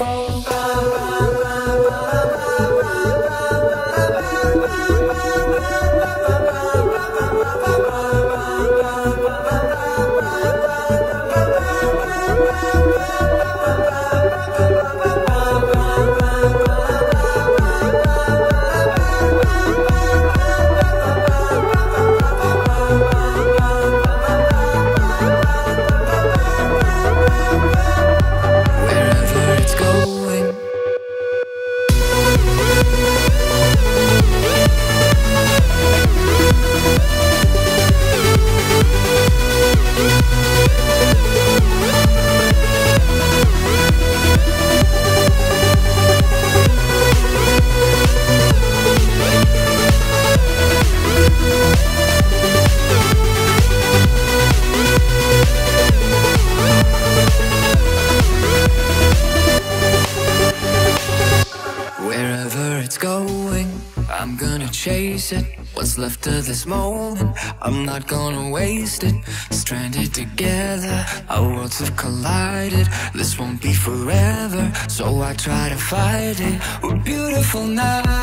We're going, I'm gonna chase it. What's left of this moment, I'm not gonna waste it. Stranded together, our worlds have collided. This won't be forever, so I try to fight it. We're beautiful now.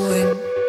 doing?